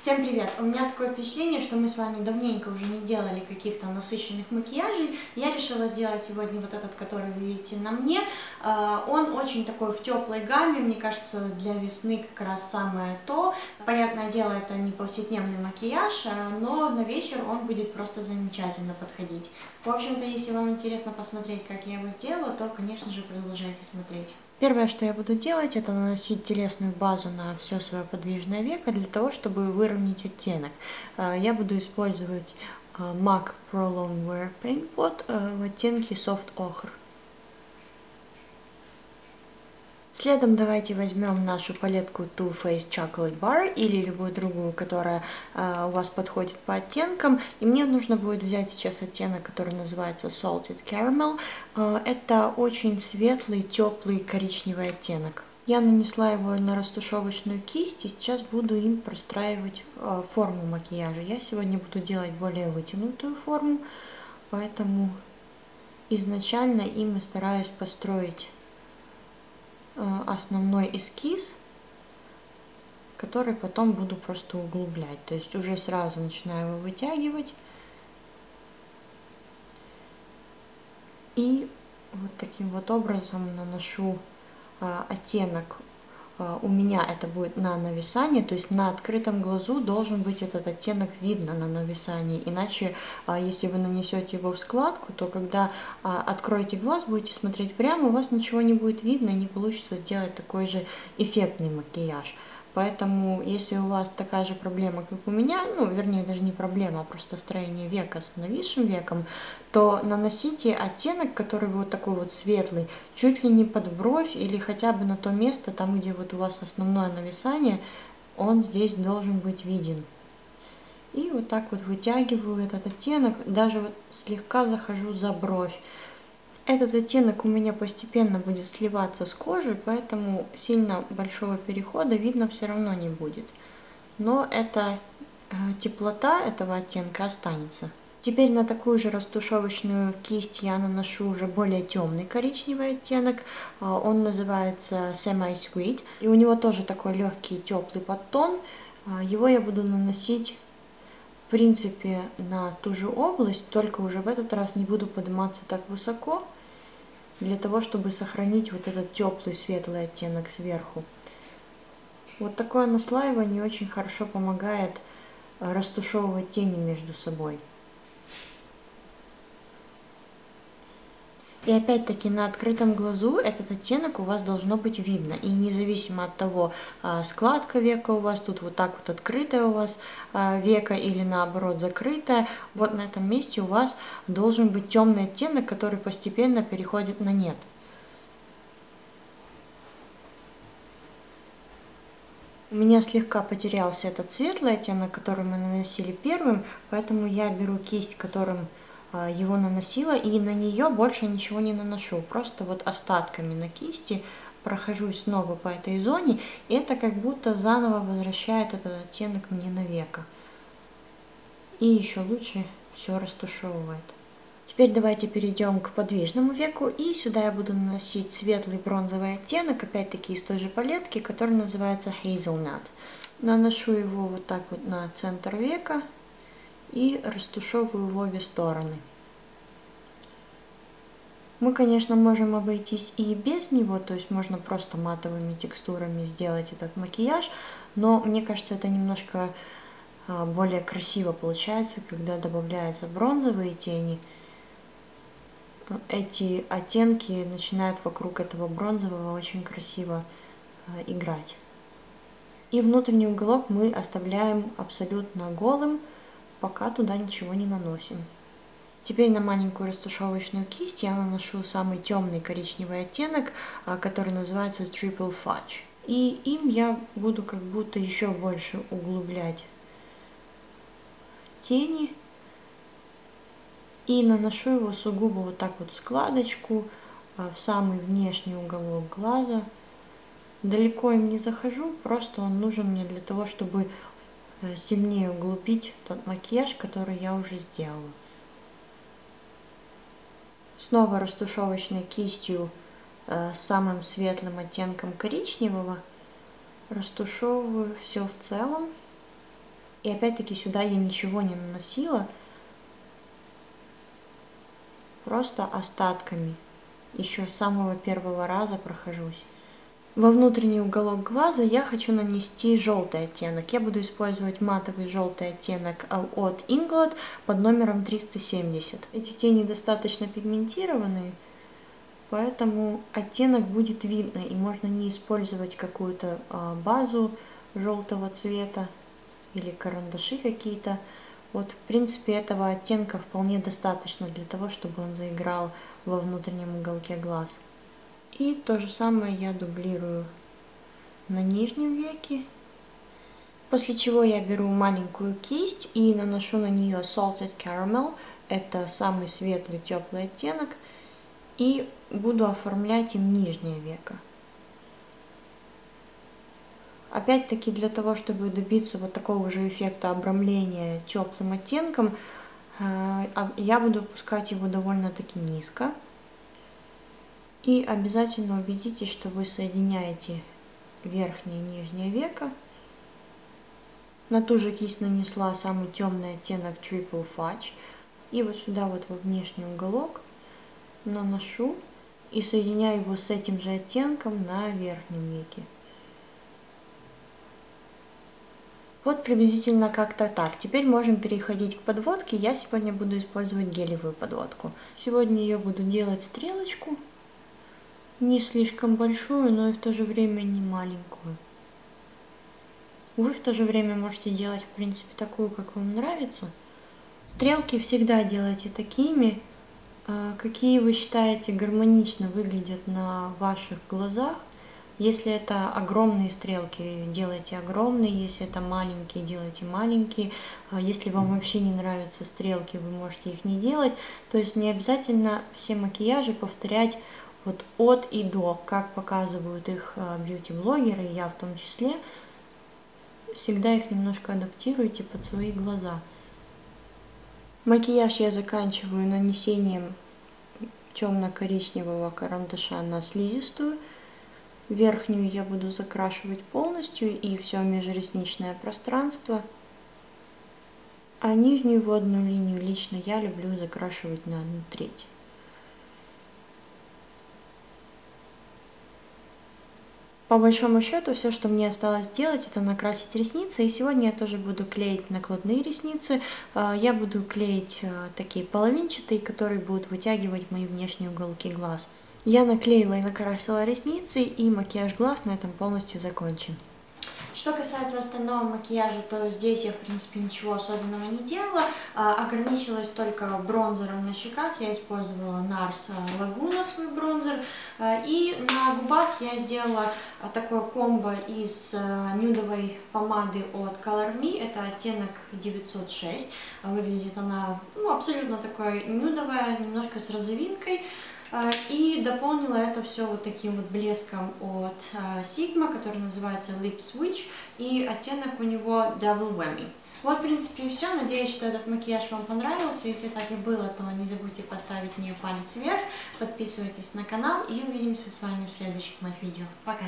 Всем привет! У меня такое впечатление, что мы с вами давненько уже не делали каких-то насыщенных макияжей. Я решила сделать сегодня вот этот, который вы видите на мне. А, он очень такой в теплой гамме, мне кажется, для весны как раз самое то. Понятное дело, это не повседневный макияж, а, но на вечер он будет просто замечательно подходить. В общем-то, если вам интересно посмотреть, как я его сделала, то, конечно же, продолжайте смотреть. Первое, что я буду делать, это наносить телесную базу на все свое подвижное веко для того, чтобы выровнять оттенок. Э, я буду использовать э, MAC Pro Wear Paint Pot в оттенке Soft Ochre. Следом давайте возьмем нашу палетку Too Faced Chocolate Bar или любую другую, которая э, у вас подходит по оттенкам. И мне нужно будет взять сейчас оттенок, который называется Salted Caramel. Э, это очень светлый, теплый коричневый оттенок. Я нанесла его на растушевочную кисть и сейчас буду им простраивать э, форму макияжа. Я сегодня буду делать более вытянутую форму, поэтому изначально им и стараюсь построить основной эскиз, который потом буду просто углублять. То есть уже сразу начинаю его вытягивать. И вот таким вот образом наношу э, оттенок у меня это будет на нависании, то есть на открытом глазу должен быть этот оттенок видно на нависании, иначе а, если вы нанесете его в складку, то когда а, откроете глаз, будете смотреть прямо, у вас ничего не будет видно и не получится сделать такой же эффектный макияж. Поэтому, если у вас такая же проблема, как у меня, ну, вернее, даже не проблема, а просто строение века с нависшим веком, то наносите оттенок, который вот такой вот светлый, чуть ли не под бровь или хотя бы на то место, там, где вот у вас основное нависание, он здесь должен быть виден. И вот так вот вытягиваю этот оттенок, даже вот слегка захожу за бровь. Этот оттенок у меня постепенно будет сливаться с кожей, поэтому сильно большого перехода видно все равно не будет. Но эта э, теплота этого оттенка останется. Теперь на такую же растушевочную кисть я наношу уже более темный коричневый оттенок. Э, он называется Semi Sweet. И у него тоже такой легкий теплый подтон. Э, его я буду наносить в принципе на ту же область, только уже в этот раз не буду подниматься так высоко для того, чтобы сохранить вот этот теплый светлый оттенок сверху. Вот такое наслаивание очень хорошо помогает э, растушевывать тени между собой. И опять-таки на открытом глазу этот оттенок у вас должно быть видно. И независимо от того, а, складка века у вас тут вот так вот открытая у вас а, века или наоборот закрытая, вот на этом месте у вас должен быть темный оттенок, который постепенно переходит на нет. У меня слегка потерялся этот светлый оттенок, который мы наносили первым, поэтому я беру кисть, которым его наносила и на нее больше ничего не наношу, просто вот остатками на кисти прохожусь снова по этой зоне, и это как будто заново возвращает этот оттенок мне на века. И еще лучше все растушевывает. Теперь давайте перейдем к подвижному веку, и сюда я буду наносить светлый бронзовый оттенок, опять-таки из той же палетки, который называется Hazelnut. Наношу его вот так вот на центр века, и растушевываю в обе стороны. Мы, конечно, можем обойтись и без него, то есть можно просто матовыми текстурами сделать этот макияж, но мне кажется, это немножко а, более красиво получается, когда добавляются бронзовые тени. Эти оттенки начинают вокруг этого бронзового очень красиво а, играть. И внутренний уголок мы оставляем абсолютно голым, пока туда ничего не наносим. Теперь на маленькую растушевочную кисть я наношу самый темный коричневый оттенок, а, который называется Triple Fudge. И им я буду как будто еще больше углублять тени. И наношу его сугубо вот так вот складочку а, в самый внешний уголок глаза. Далеко им не захожу, просто он нужен мне для того, чтобы сильнее углубить тот макияж, который я уже сделала. Снова растушевочной кистью э, с самым светлым оттенком коричневого растушевываю все в целом. И опять-таки сюда я ничего не наносила, просто остатками. Еще с самого первого раза прохожусь. Во внутренний уголок глаза я хочу нанести желтый оттенок. Я буду использовать матовый желтый оттенок от Inglot под номером 370. Эти тени достаточно пигментированные, поэтому оттенок будет видно и можно не использовать какую-то а, базу желтого цвета или карандаши какие-то. Вот, в принципе, этого оттенка вполне достаточно для того, чтобы он заиграл во внутреннем уголке глаз. И то же самое я дублирую на нижнем веке. После чего я беру маленькую кисть и наношу на нее Salted Caramel. Это самый светлый теплый оттенок. И буду оформлять им нижнее веко. Опять-таки для того, чтобы добиться вот такого же эффекта обрамления теплым оттенком, э, а, я буду опускать его довольно-таки низко. И обязательно убедитесь, что вы соединяете верхнее и нижнее веко. На ту же кисть нанесла самый темный оттенок Triple Fudge. И вот сюда вот во внешний уголок наношу и соединяю его с этим же оттенком на верхнем веке. Вот приблизительно как-то так. Теперь можем переходить к подводке. Я сегодня буду использовать гелевую подводку. Сегодня ее буду делать стрелочку не слишком большую, но и в то же время не маленькую. Вы в то же время можете делать, в принципе, такую, как вам нравится. Стрелки всегда делайте такими, э, какие вы считаете гармонично выглядят на ваших глазах. Если это огромные стрелки, делайте огромные, если это маленькие, делайте маленькие. А если вам вообще не нравятся стрелки, вы можете их не делать. То есть не обязательно все макияжи повторять вот от и до, как показывают их а, бьюти-блогеры, я в том числе, всегда их немножко адаптируйте под свои глаза. Макияж я заканчиваю нанесением темно-коричневого карандаша на слизистую. Верхнюю я буду закрашивать полностью и все межресничное пространство. А нижнюю водную линию лично я люблю закрашивать на одну треть. По большому счету, все, что мне осталось сделать, это накрасить ресницы. И сегодня я тоже буду клеить накладные ресницы. А, я буду клеить а, такие половинчатые, которые будут вытягивать мои внешние уголки глаз. Я наклеила и накрасила ресницы, и макияж глаз на этом полностью закончен. Что касается остального макияжа, то здесь я, в принципе, ничего особенного не делала. А, ограничилась только бронзером на щеках. Я использовала NARS Laguna свой бронзер. А, и на губах я сделала а, такое комбо из нюдовой помады от Color Me. Это оттенок 906. Выглядит она ну, абсолютно такой нюдовая, немножко с розовинкой. А, и дополнила это все вот таким вот блеском от а, Sigma, который называется Lip Switch, и оттенок у него Double Whammy. Вот, в принципе, и все. Надеюсь, что этот макияж вам понравился. Если так и было, то не забудьте поставить мне палец вверх, подписывайтесь на канал и увидимся с вами в следующих моих видео. Пока!